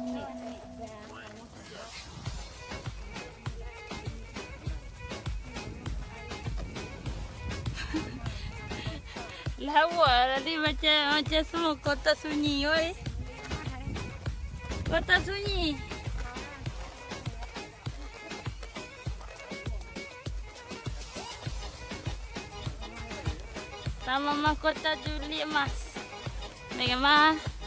Lawa tadi macam macam semua kota sunyi oi. Kota sunyi. Sama mah kota Juli Mas. Mega mah.